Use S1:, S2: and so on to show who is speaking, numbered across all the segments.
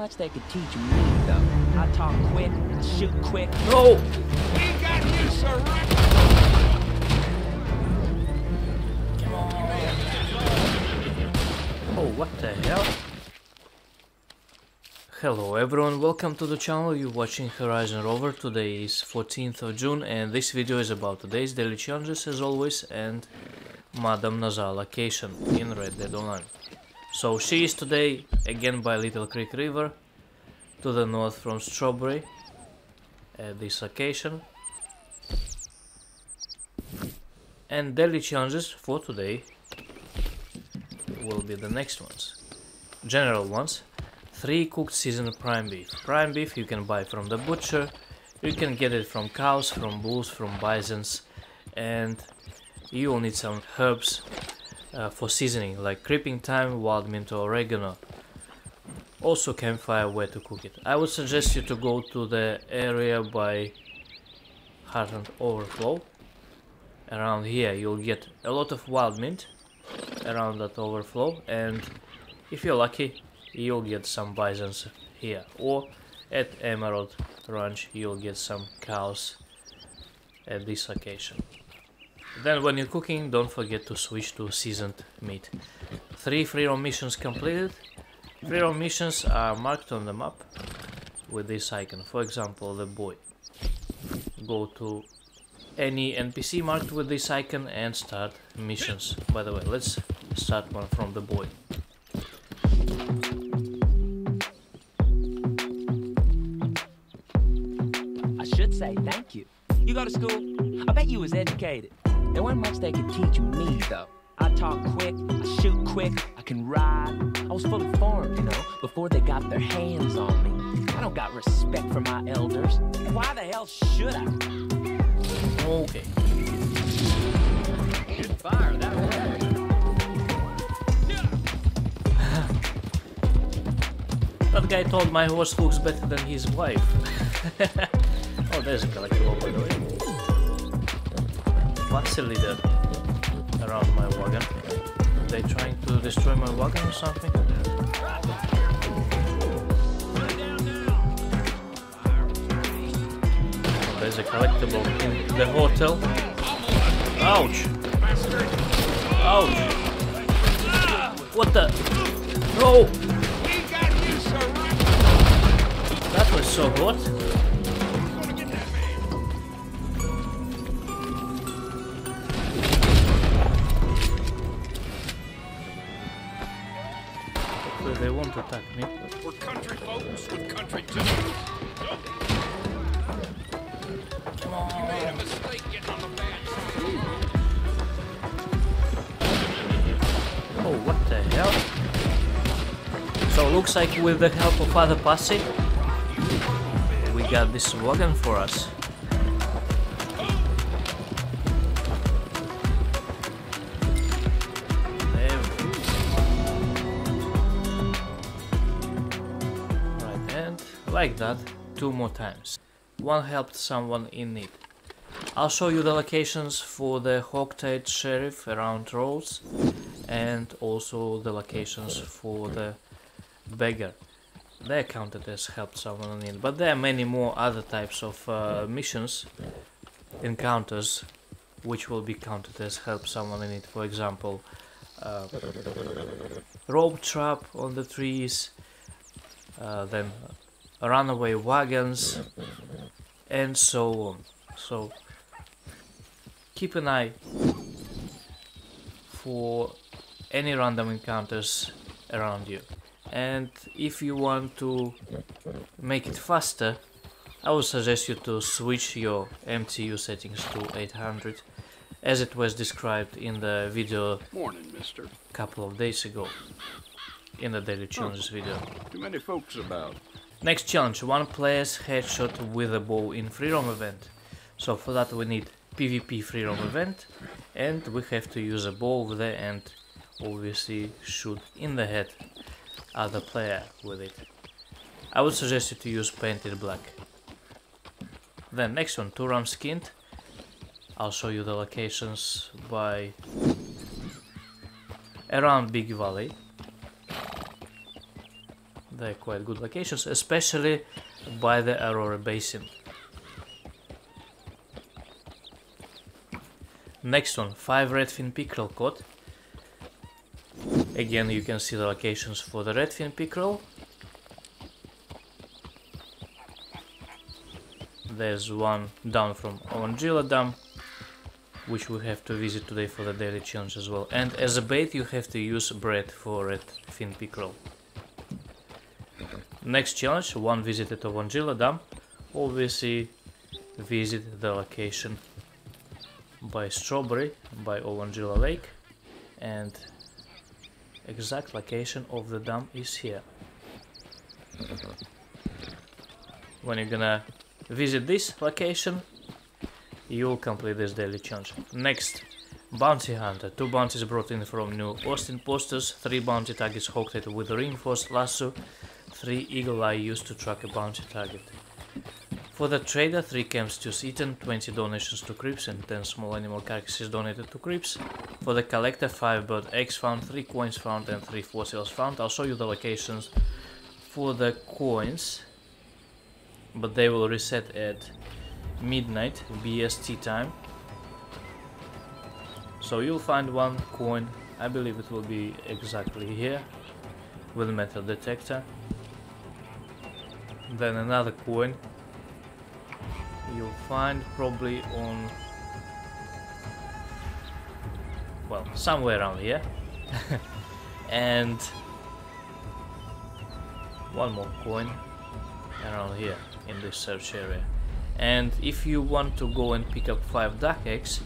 S1: Much they could teach me, though. I talk quick, I shoot quick.
S2: No!
S3: We got you surrounded.
S2: Oh, what the hell? Hello everyone, welcome to the channel, you're watching Horizon Rover. Today is 14th of June and this video is about today's daily challenges as always and Madam Nazar location in Red Dead Online. So she is today again by Little Creek River to the north from Strawberry at this location. And daily challenges for today will be the next ones. General ones. 3 cooked seasoned prime beef. Prime beef you can buy from the butcher. You can get it from cows, from bulls, from bisons. And you will need some herbs uh, for seasoning like creeping thyme, wild mint or oregano. Also campfire where to cook it. I would suggest you to go to the area by Heartland Overflow. Around here you'll get a lot of wild mint around that overflow and if you're lucky you'll get some bisons here or at Emerald Ranch you'll get some cows at this location. Then when you're cooking don't forget to switch to seasoned meat. Three free roam missions completed. Free roam missions are marked on the map with this icon. For example the boy. Go to any NPC marked with this icon and start missions. By the way, let's start one from the boy.
S1: I should say thank you. You go to school? I bet you was educated. There wasn't much they could teach me, though. I talk quick, I shoot quick, I can ride. I was fully formed, you know, before they got their hands on me. I don't got respect for my elders. Why the hell should I?
S2: Okay.
S3: Good fire, that was.
S2: That guy told my horse looks better than his wife. oh, there's a collectible by the way. Vasily there around my wagon. They trying to destroy my wagon or something? Oh, there's a collectible in the hotel. Ouch! Ouch! What the? No! That was so hot. They won't attack me.
S3: We're country folks with country too.
S2: Come on.
S3: Made a mistake getting on the bad side.
S2: Oh, what the hell? So looks like with the help of other posse, we got this wagon for us. Like that, two more times. One helped someone in need. I'll show you the locations for the Hogtied Sheriff around roads and also the locations for the beggar. They're counted as helped someone in need, but there are many more other types of uh, missions, encounters, which will be counted as help someone in need. For example, uh, rope trap on the trees, uh, then runaway wagons, and so on. So keep an eye for any random encounters around you. And if you want to make it faster, I would suggest you to switch your MTU settings to 800 as it was described in the video
S3: Morning, mister.
S2: a couple of days ago in the daily challenges video.
S3: Too many folks about.
S2: Next challenge, one player's headshot with a bow in free roam event. So for that we need PvP free roam event and we have to use a bow over there and obviously shoot in the head other player with it. I would suggest you to use painted black. Then next one, two ram skinned. I'll show you the locations by around Big Valley. They're quite good locations, especially by the Aurora Basin. Next one, 5 redfin pickerel cod. Again, you can see the locations for the redfin pickerel. There's one down from Owanjila Dam, which we have to visit today for the daily challenge as well. And as a bait, you have to use bread for redfin pickerel. Next challenge, one visit at Owanjila Dam. Obviously, visit the location by Strawberry by Owanjila Lake and exact location of the dam is here. When you're gonna visit this location, you'll complete this daily challenge. Next, Bounty Hunter. Two bounties brought in from New Austin posters, three bounty targets hooked with reinforced lasso, three eagle eye used to track a bounty target. For the trader, 3 camp stews eaten, 20 donations to Cripps and 10 small animal carcasses donated to Cripps. For the collector, 5 bird eggs found, 3 coins found and 3 fossils found. I'll show you the locations for the coins, but they will reset at midnight BST time. So you'll find one coin, I believe it will be exactly here, with metal detector. Then another coin. You'll find probably on well somewhere around here. And one more coin around here in this search area. And if you want to go and pick up five duck eggs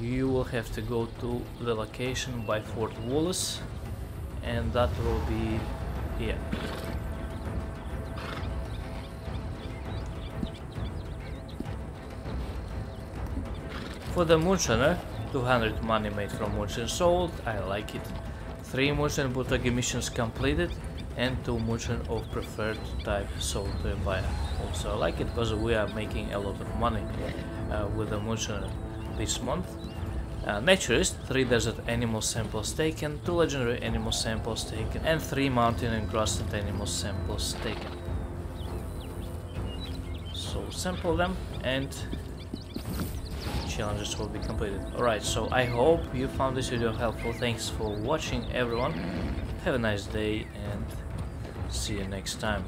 S2: you will have to go to the location by Fort Wallace and that will be here For the Moonshiner, 200 money made from Moonshine sold, I like it. 3 Moonshine Bootlegger missions completed and 2 Moonshine of preferred type sold to a. Also I like it because we are making a lot of money uh, with the Moonshiner this month. Uh, naturist, 3 desert animal samples taken, 2 legendary animal samples taken and 3 mountain and grassland animal samples taken. So sample them and challenges will be completed. Alright, so I hope you found this video helpful. Thanks for watching everyone. Have a nice day and see you next time.